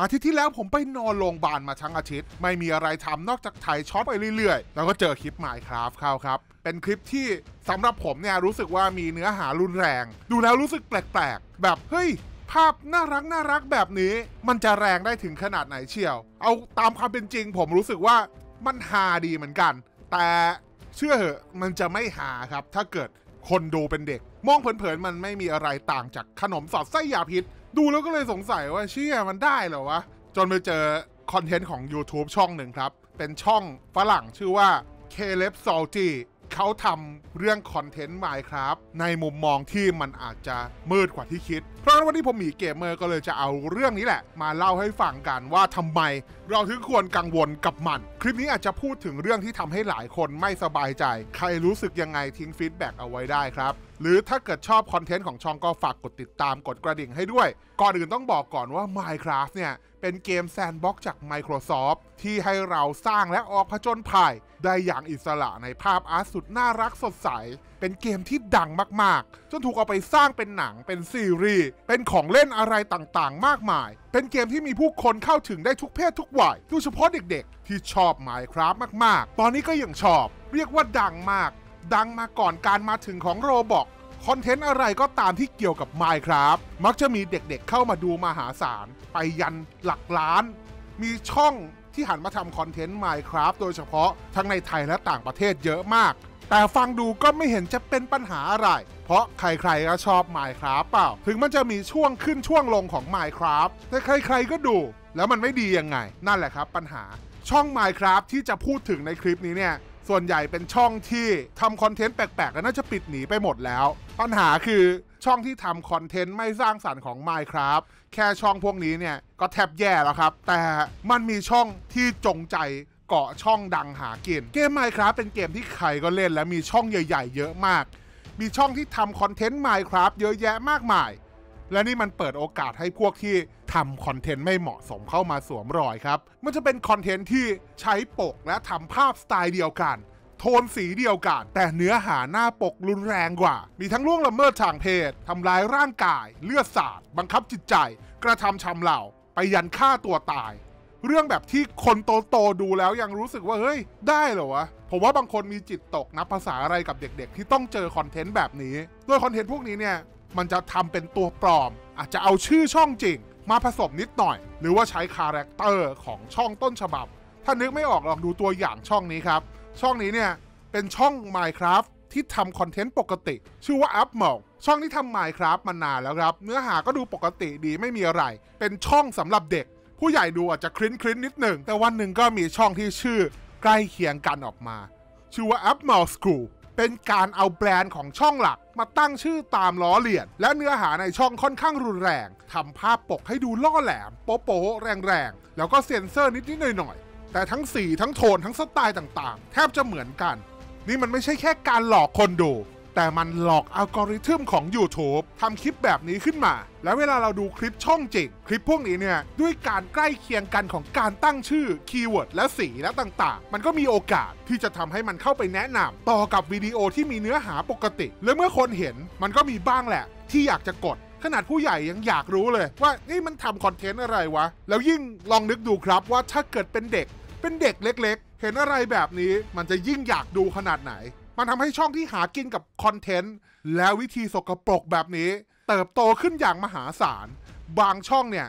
อาทิตย์ที่แล้วผมไปนอนโรงพยาบาลมาทั้งอาทิตย์ ไม่มีอะไรทำนอกจากถ่ายช็อตไปเรื่อยๆ แล้วก็เจอคลิป Minecraft เข้าครับ เป็นคลิปที่สำหรับผมเนี่ยรู้สึกว่ามีเนื้อหารุนแรง ดูแล้วรู้สึกแปลกๆ แบบเฮ้ยภาพน่ารักน่ารักแบบนี้ มันจะแรงได้ถึงขนาดไหนเชียว เอาตามความเป็นจริง ผมรู้สึกว่ามันฮาดีเหมือนกัน แต่เชื่อเหอะมันจะไม่หาครับ ถ้าเกิดคนดูเป็นเด็ก มองเผินๆมันไม่มีอะไรต่างจากขนมสอดไส้ยาพิษ ดูแล้วก็เลยสงสัยว่าเชี่ยมันได้เหรอวะ จนไปเจอคอนเทนต์ของ YouTube ช่องหนึ่งครับ เป็นช่องฝรั่งชื่อว่า c a l e b Salty เขาทำเรื่องคอนเทนต์ Minecraft ในมุมมองที่มันอาจจะมืดกว่าที่คิด เพราะงั้นวันนี้ผมหมีเกมเมอร์ก็เลยจะเอาเรื่องนี้แหละ มาเล่าให้ฟังกันว่าทำไม เราถึงควรกังวลกับมัน คลิปนี้อาจจะพูดถึงเรื่องที่ทำให้หลายคนไม่สบายใจ ใครรู้สึกยังไงทิ้ง feedback เอาไว้ได้ครับ หรือถ้าเกิดชอบคอนเทนต์ของช่องก็ฝากกดติดตามกดกระดิ่งให้ด้วย ก่อนอื่นต้องบอกก่อนว่า Minecraft เนี่ย เป็นเกมแซนด์บ็อกจาก Microsoft ที่ให้เราสร้างและออกผจญภัยได้อย่างอิสระในภาพอาร์ตสุดน่ารักสดใส เป็นเกมที่ดังมากๆ จนถูกเอาไปสร้างเป็นหนังเป็นซีรีส์ เป็นของเล่นอะไรต่างๆ มากมาย เป็นเกมที่มีผู้คนเข้าถึงได้ทุกเพศทุกวัยโดยเฉพาะเด็กๆ ที่ชอบ Minecraft มากๆ ตอนนี้ก็ยังชอบ เรียกว่าดังมาก ดังมาก่อนการมาถึงของโรบอกคอนเทนต์อะไรก็ตามที่เกี่ยวกับ Minecraft มักจะมีเด็กๆเข้ามาดูมาหาศาล ไปยันหลักล้าน มีช่องที่หันมาทำคอนเทนต์ Minecraft โดยเฉพาะทั้งในไทยและต่างประเทศเยอะมาก แต่ฟังดูก็ไม่เห็นจะเป็นปัญหาอะไร เพราะใครๆก็ชอบ Minecraft เปล่า ถึงมันจะมีช่วงขึ้นช่วงลงของ Minecraft แต่ใครๆก็ดู แล้วมันไม่ดียังไง นั่นแหละครับปัญหาช่อง Minecraft ที่จะพูดถึงในคลิปนี้เนี่ย ส่วนใหญ่เป็นช่องที่ทำคอนเทนต์แปลกๆ แล้วน่าจะปิดหนีไปหมดแล้ว ปัญหาคือช่องที่ทำคอนเทนต์ไม่สร้างสรรค์ของ Minecraft แค่ช่องพวกนี้เนี่ย ก็แทบแย่แล้วครับ แต่มันมีช่องที่จงใจเกาะช่องดังหากิน เกม Minecraft เป็นเกมที่ใครก็เล่นและมีช่องใหญ่ ๆ เยอะมาก มีช่องที่ทำคอนเทนต์ Minecraft เยอะแยะมากมาย และนี่มันเปิดโอกาสให้พวกที่ทำคอนเทนต์ไม่เหมาะสมเข้ามาสวมรอยครับ มันจะเป็นคอนเทนต์ที่ใช้ปกและทำภาพสไตล์เดียวกัน โทนสีเดียวกัน แต่เนื้อหาหน้าปกรุนแรงกว่า มีทั้งล่วงละเมิดทางเพศทำร้ายร่างกาย เลือดสาด บังคับจิตใจ กระทำชำเหล่า ไปยันฆ่าตัวตาย เรื่องแบบที่คนโตๆดูแล้วยังรู้สึกว่าเฮ้ย ได้เหรอวะผมว่าบางคนมีจิตตกนับภาษาอะไรกับเด็ก ๆ ที่ต้องเจอคอนเทนต์แบบนี้โดยคอนเทนต์พวกนี้เนี่ย มันจะทำเป็นตัวปลอม อาจจะเอาชื่อช่องจริง มาผสมนิดหน่อย หรือว่าใช้ character ของช่องต้นฉบับ ถ้านึกไม่ออกลองดูตัวอย่างช่องนี้ครับ ช่องนี้เนี่ยเป็นช่อง Minecraft ที่ทำคอนเทนต์ปกติ ชื่อว่า Aphmau ช่องที่ทำ Minecraft มานานแล้วครับ เนื้อหาก็ดูปกติดีไม่มีอะไร เป็นช่องสำหรับเด็ก ผู้ใหญ่ดูอาจจะ cringe cringe นิดหนึ่ง แต่วันหนึ่งก็มีช่องที่ชื่อใกล้เคียงกันออกมา ชื่อว่า Aphmau School เป็นการเอาแบรนด์ของช่องหลัก มาตั้งชื่อตามล้อเลียน และเนื้อหาในช่องค่อนข้างรุนแรงทำภาพปกให้ดูล่อแหลม โป๊ะๆแรงๆ แล้วก็เซ็นเซอร์นิดๆหน่อยๆ แต่ทั้งสีทั้งโทนทั้งสไตล์ต่างๆ แทบจะเหมือนกัน นี่มันไม่ใช่แค่การหลอกคนดู แต่มันหลอกอัลกอริทึมของ YouTube ทำคลิปแบบนี้ขึ้นมา แล้วเวลาเราดูคลิปช่องจริง คลิปพวกนี้เนี่ย ด้วยการใกล้เคียงกันของการตั้งชื่อ keyword และสีและต่างๆ มันก็มีโอกาสที่จะทำให้มันเข้าไปแนะนำต่อกับวิดีโอที่มีเนื้อหาปกติ และเมื่อคนเห็นมันก็มีบ้างแหละ ที่อยากจะกดขนาดผู้ใหญ่ยังอยากรู้เลยว่านี่มันทำคอนเทนต์อะไรวะ แล้วยิ่งลองนึกดูครับว่าถ้าเกิดเป็นเด็ก เป็นเด็กเล็ก ๆ เห็นอะไรแบบนี้มันจะยิ่งอยากดูขนาดไหน มันทำให้ช่องที่หากินกับคอนเทนต์และวิธีสกปรกแบบนี้ เติบโตขึ้นอย่างมหาศาล บางช่องเนี่ย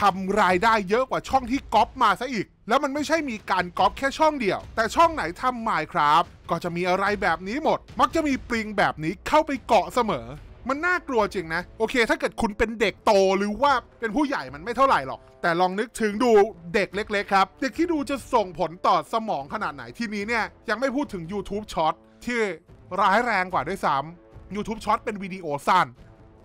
ทำรายได้เยอะกว่าช่องที่ก๊อปมาซะอีก แล้วมันไม่ใช่มีการก๊อปแค่ช่องเดียว แต่ช่องไหนทำ Minecraft ก็จะมีอะไรแบบนี้หมด มักจะมีปลิงแบบนี้เข้าไปเกาะเสมอ มันน่ากลัวจริงนะ โอเค ถ้าเกิดคุณเป็นเด็กโตหรือว่าเป็นผู้ใหญ่มันไม่เท่าไหร่หรอก แต่ลองนึกถึงดูเด็กเล็ก ๆ ครับ เด็กที่ดูจะส่งผลต่อสมองขนาดไหนที่นี้เนี่ยยังไม่พูดถึง YouTube Short ที่ร้ายแรงกว่าด้วยซ้ำ YouTube Short เป็นวิดีโอสั้น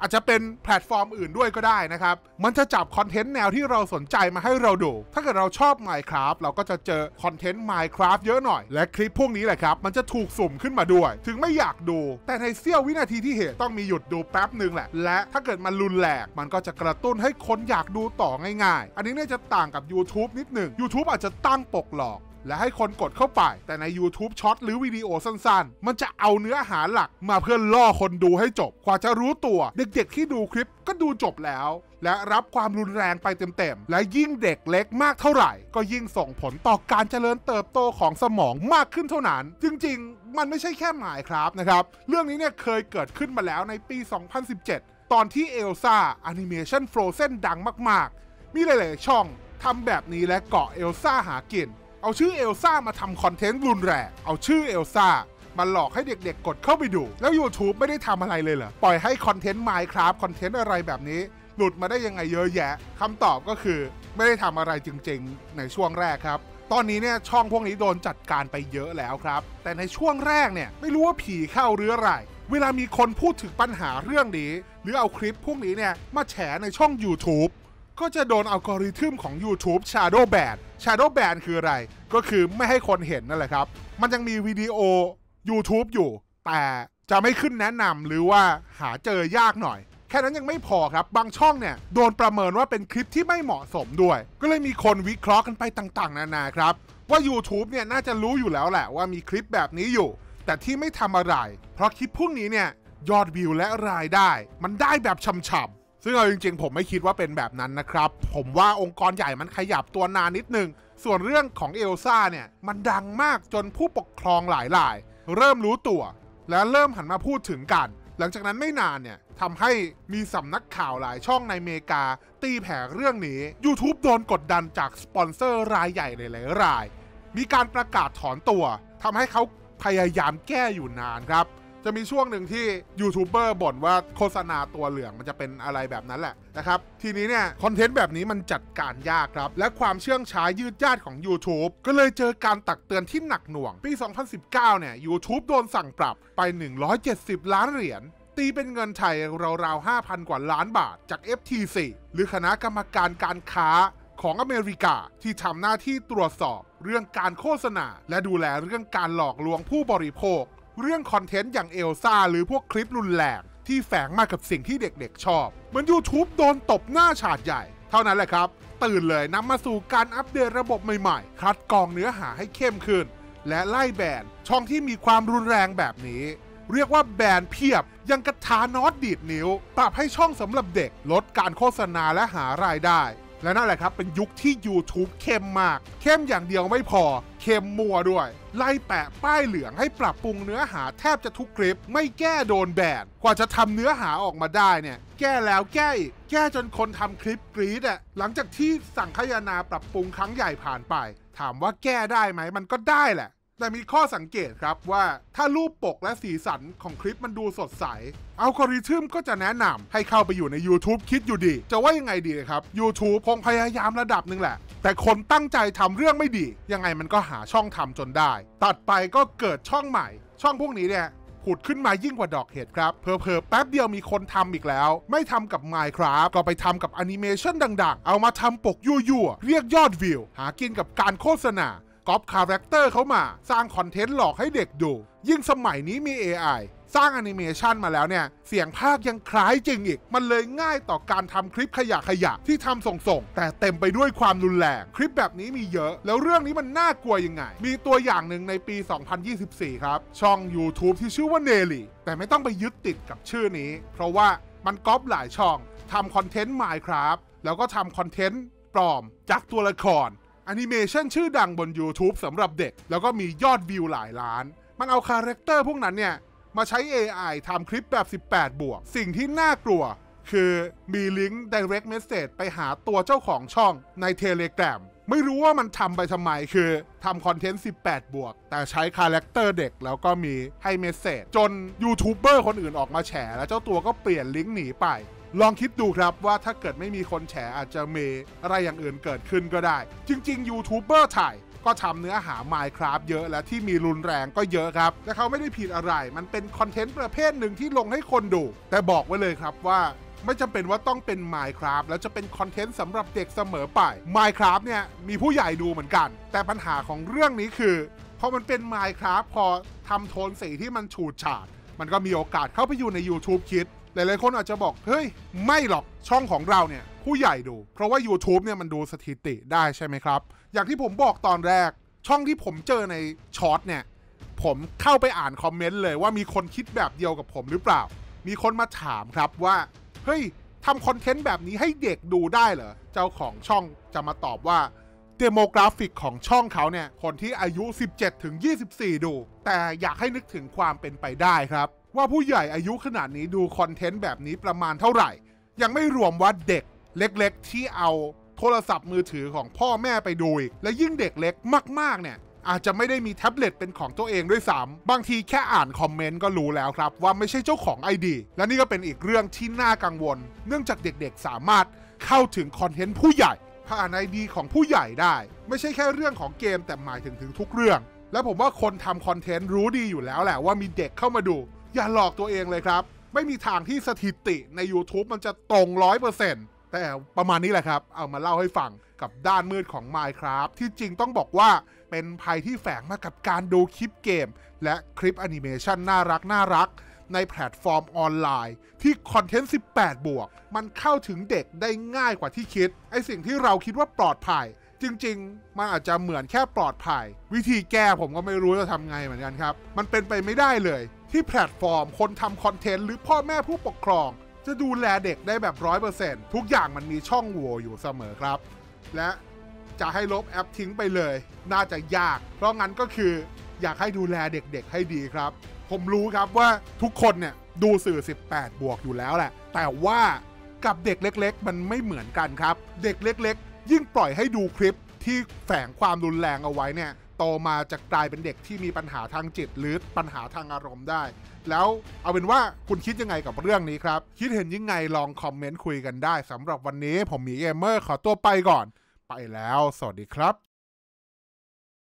อาจจะเป็นแพลตฟอร์มอื่นด้วยก็ได้นะครับ มันจะจับคอนเทนต์แนวที่เราสนใจมาให้เราดู ถ้าเกิดเราชอบ Minecraft เราก็จะเจอคอนเทนต์ Minecraft เยอะหน่อย และคลิปพวกนี้แหละครับ มันจะถูกสุ่มขึ้นมาด้วย ถึงไม่อยากดู แต่ในเสี้ยววินาทีที่เห็นต้องมีหยุดดูแป๊บหนึ่งแหละ และถ้าเกิดมันรุนแรงมันก็จะกระตุ้นให้คนอยากดูต่อง่าย ๆ อันนี้เนี่ยจะต่างกับ YouTube นิดหนึ่ง YouTube อาจจะตั้งปกหลอก และให้คนกดเข้าไป แต่ใน YouTube ช็อตหรือวิดีโอสั้นๆ มันจะเอาเนื้อหาหลักมาเพื่อล่อคนดูให้จบ กว่าจะรู้ตัวเด็กๆที่ดูคลิปก็ดูจบแล้ว และรับความรุนแรงไปเต็มๆ และยิ่งเด็กเล็กมากเท่าไหร่ ก็ยิ่งส่งผลต่อการเจริญเติบโตของสมองมากขึ้นเท่านั้น จริงๆ มันไม่ใช่แค่หมายครับนะครับ เรื่องนี้เนี่ยเคยเกิดขึ้นมาแล้วในปี 2017 ตอนที่เอลซ่าแอนิเมชัน Frozen ดังมากๆ มีหลายๆช่องทำแบบนี้และเกาะเอลซ่าหากิน เอาชื่อเอลซ่ามาทำคอนเทนต์รุนแรงเอาชื่อเอลซ่ามาหลอกให้เด็กๆ กดเข้าไปดู แล้ว YouTube ไม่ได้ทำอะไรเลยเหรอ ปล่อยให้คอนเทนต์ Minecraft คอนเทนต์อะไรแบบนี้ หลุดมาได้ยังไงเยอะแยะคำตอบก็คือไม่ได้ทำอะไรจริงๆ ในช่วงแรกครับ ตอนนี้เนี่ยช่องพวกนี้โดนจัดการไปเยอะแล้วครับ แต่ในช่วงแรกเนี่ยไม่รู้ว่าผีเข้าหรืออะไร เวลามีคนพูดถึงปัญหาเรื่องนี้ หรือเอาคลิปพวกนี้เนี่ยมาแฉในช่อง YouTube ก็จะโดนอัลกอริทึมของ YouTube Shadow Ban Shadow Ban คืออะไร ก็คือไม่ให้คนเห็นนั่นแหละครับ มันยังมีวิดีโอ YouTube อยู่ แต่จะไม่ขึ้นแนะนำหรือว่าหาเจอยากหน่อย แค่นั้นยังไม่พอครับ บางช่องเนี่ย โดนประเมินว่าเป็นคลิปที่ไม่เหมาะสมด้วย ก็เลยมีคนวิเคราะห์กันไปต่างๆ นานาครับ ว่า YouTube เนี่ยน่าจะรู้อยู่แล้วแหละว่ามีคลิปแบบนี้อยู่ แต่ที่ไม่ทำอะไร เพราะคลิปพวกนี้เนี่ยยอดวิวและรายได้ มันได้แบบช่ำๆ ซึ่งเอาจริงๆ ผมไม่คิดว่าเป็นแบบนั้นนะครับ ผมว่าองค์กรใหญ่มันขยับตัวนานนิดนึง ส่วนเรื่องของเอลซ่าเนี่ย มันดังมากจนผู้ปกครองหลายๆ เริ่มรู้ตัว และเริ่มหันมาพูดถึงกัน หลังจากนั้นไม่นานเนี่ยทำให้มีสำนักข่าวหลายช่องในอเมริกา ตีแผ่เรื่องนี้ YouTube โดนกดดันจากสปอนเซอร์รายใหญ่หลายๆราย มีการประกาศถอนตัวทำให้เขาพยายามแก้อยู่นานครับ จะมีช่วงหนึ่งที่ยูทูบเบอร์บ่นว่าโฆษณาตัวเหลืองมันจะเป็นอะไรแบบนั้นแหละนะครับ ทีนี้เนี่ย คอนเทนต์แบบนี้มันจัดการยากครับ และความเชื่องช้ายืดยาดของ YouTube ก็เลยเจอการตักเตือนที่หนักหน่วง ปี 2019 เนี่ย YouTube โดนสั่งปรับไป 170 ล้านเหรียญตีเป็นเงินไทยราวๆ 5,000 กว่าล้านบาทจาก FTC หรือคณะกรรมการการค้าของอเมริกาที่ทำหน้าที่ตรวจสอบเรื่องการโฆษณา และดูแลเรื่องการหลอกลวงผู้บริโภค เรื่องคอนเทนต์อย่างเอลซ่าหรือพวกคลิปรุนแรงที่แฝงมากับสิ่งที่เด็กๆชอบ เหมือน YouTube โดนตบหน้าฉาดใหญ่ เท่านั้นแหละครับ ตื่นเลยนำมาสู่การอัปเดตระบบใหม่ๆ คัดกรองเนื้อหาให้เข้มขึ้น และไล่แบนช่องที่มีความรุนแรงแบบนี้ เรียกว่าแบนเพียบ ยังกระทานอตดีดนิ้ว ปรับให้ช่องสำหรับเด็กลดการโฆษณาและหารายได้ และนั่นแหละครับ เป็นยุคที่ YouTube เข้มมาก เข้มอย่างเดียวไม่พอ เข้มมัวด้วย ไล่แปะป้ายเหลืองให้ปรับปรุงเนื้อหาแทบจะทุกคลิป ไม่แก้โดนแบนกว่าจะทำเนื้อหาออกมาได้เนี่ย แก้แล้วแก้อีก แก้จนคนทำคลิปกรี๊ดอะหลังจากที่สั่งขยานาปรับปรุงครั้งใหญ่ผ่านไป ถามว่าแก้ได้ไหมมันก็ได้แหละ แต่มีข้อสังเกตครับว่าถ้ารูปปกและสีสันของคลิปมันดูสดใส อัลกอริทึมก็จะแนะนำให้เข้าไปอยู่ใน YouTube คิดอยู่ดี จะว่ายังไงดีครับ YouTube คงพยายามระดับหนึ่งแหละ แต่คนตั้งใจทำเรื่องไม่ดี ยังไงมันก็หาช่องทำจนได้ ตัดไปก็เกิดช่องใหม่ ช่องพวกนี้เนี่ยผุดขึ้นมายิ่งกว่าดอกเห็ดครับ เพอเพอแป๊บเดียวมีคนทำอีกแล้ว ไม่ทำกับ Minecraft ก็ไปทำกับแอนิเมชันดังๆ เอามาทำปกยั่วๆ เรียกยอดวิว หากินกับการโฆษณา ก๊อป character เขามา สร้างคอนเทนต์หลอกให้เด็กดู ยิ่งสมัยนี้มี AI สร้างแอนิเมชันมาแล้วเนี่ย เสียงพากย์ยังคล้ายจริงอีก มันเลยง่ายต่อการทำคลิปขยะขยะที่ทำส่งๆ แต่เต็มไปด้วยความรุนแรง คลิปแบบนี้มีเยอะ แล้วเรื่องนี้มันน่ากลัวยังไง มีตัวอย่างหนึ่งในปี 2024 ครับ ช่อง YouTube ที่ชื่อว่าเนลี่แต่ไม่ต้องไปยึดติดกับชื่อนี้ เพราะว่ามันก๊อปหลายช่องทำคอนเทนต์ Minecraft แล้วก็ทำคอนเทนต์ปลอมจากตัวละคร อนิเมชันชื่อดังบน YouTube สำหรับเด็ก แล้วก็มียอดวิวหลายล้าน มันเอา character พวกนั้นเนี่ย มาใช้ AI ทำคลิปแบบ 18 บวก สิ่งที่น่ากลัว คือมีลิงก์ direct message ไปหาตัวเจ้าของช่องใน Telegram ไม่รู้ว่ามันทำไปทำไมคือทำคอนเทนต์ 18 บวก แต่ใช้ character เด็กแล้วก็มีให้ message จนยูทูบเบอร์คนอื่นออกมาแฉแล้วเจ้าตัวก็เปลี่ยนลิงก์หนีไป ลองคิดดูครับว่าถ้าเกิดไม่มีคนแฉอาจจะมีอะไรอย่างอื่นเกิดขึ้นก็ได้ จริง ๆ ยูทูบเบอร์ไทยก็ทำเนื้อหา Minecraft เยอะและที่มีรุนแรงก็เยอะครับ และเขาไม่ได้ผิดอะไร มันเป็นคอนเทนต์ประเภทหนึ่งที่ลงให้คนดู แต่บอกไว้เลยครับว่าไม่จำเป็นว่าต้องเป็น Minecraft แล้วจะเป็นคอนเทนต์สำหรับเด็กเสมอไป Minecraft เนี่ยมีผู้ใหญ่ดูเหมือนกัน แต่ปัญหาของเรื่องนี้คือพอมันเป็น Minecraft พอทำโทนสีที่มันฉูดฉาด มันก็มีโอกาสเข้าไปอยู่ใน YouTube Kids หลายๆคนอาจจะบอก เฮ้ย ไม่หรอกช่องของเราเนี่ย ผู้ใหญ่ดู เพราะว่า YouTube เนี่ยมันดูสถิติได้ใช่ไหมครับ อย่างที่ผมบอกตอนแรก ช่องที่ผมเจอใน Shorts เนี่ย ผมเข้าไปอ่านคอมเมนต์เลยว่ามีคนคิดแบบเดียวกับผมหรือเปล่า มีคนมาถามครับว่า เฮ้ยทำคอนเทนต์แบบนี้ให้เด็กดูได้เหรอ เจ้าของช่องจะมาตอบว่า demographic ของช่องเขาเนี่ย คนที่อายุ 17ถึง24 ดู แต่อยากให้นึกถึงความเป็นไปได้ครับ ว่าผู้ใหญ่อายุขนาดนี้ดูคอนเทนต์แบบนี้ประมาณเท่าไหร่ ยังไม่รวมว่าเด็กเล็กๆ ที่เอาโทรศัพท์มือถือของพ่อแม่ไปดูอีก และยิ่งเด็กเล็กมากๆ เนี่ย อาจจะไม่ได้มีแท็บเล็ตเป็นของตัวเองด้วยซ้ำบางทีแค่อ่านคอมเมนต์ก็รู้แล้วครับ ว่าไม่ใช่เจ้าของ ID และนี่ก็เป็นอีกเรื่องที่น่ากังวล เนื่องจากเด็กๆ สามารถเข้าถึงคอนเทนต์ผู้ใหญ่ ผ่านไอดีของผู้ใหญ่ได้ ไม่ใช่แค่เรื่องของเกมแต่หมายถึงถึงทุกเรื่อง และผมว่าคนทำคอนเทนต์รู้ดีอยู่แล้วแหละว่ามีเด็กเข้ามาดู อย่าหลอกตัวเองเลยครับ ไม่มีทางที่สถิติใน YouTube มันจะตรงร้อยเปอร์เซ็นต์แต่ประมาณนี้แหละครับ เอามาเล่าให้ฟังกับด้านมืดของ Minecraft ที่จริงต้องบอกว่าเป็นภัยที่แฝงมากับการดูคลิปเกม และคลิปแอนิเมชันน่ารักน่ารักในแพลตฟอร์มออนไลน์ ที่คอนเทนต์ 18 บวก มันเข้าถึงเด็กได้ง่ายกว่าที่คิด ไอสิ่งที่เราคิดว่าปลอดภัย จริง ๆ มันอาจจะเหมือนแค่ปลอดภัย วิธีแก้ผมก็ไม่รู้จะทำไงเหมือนกันครับ มันเป็นไปไม่ได้เลย ที่แพลตฟอร์มคนทำคอนเทนต์หรือพ่อแม่ผู้ปกครอง จะดูแลเด็กได้แบบร้อยเปอร์เซ็นต์ทุกอย่างมันมีช่องโหว่อยู่เสมอครับ และจะให้ลบแอปทิ้งไปเลย น่าจะยาก เพราะงั้นก็คืออยากให้ดูแลเด็กๆให้ดีครับ ผมรู้ครับว่าทุกคนเนี่ยดูสื่อ 18 บวกอยู่แล้วแหละ แต่ว่ากับเด็กเล็ก ๆ มันไม่เหมือนกันครับ เด็กเล็ก ๆ ยิ่งปล่อยให้ดูคลิปที่แฝงความรุนแรงเอาไว้เนี่ย โตมาจะกลายเป็นเด็กที่มีปัญหาทางจิต หรือปัญหาทางอารมณ์ได้ แล้วเอาเป็นว่าคุณคิดยังไงกับเรื่องนี้ครับ คิดเห็นยังไงลองคอมเมนต์คุยกันได้สำหรับวันนี้ผมมีเกมเมอร์ขอตัวไปก่อน ไปแล้ว สวัสดีครับ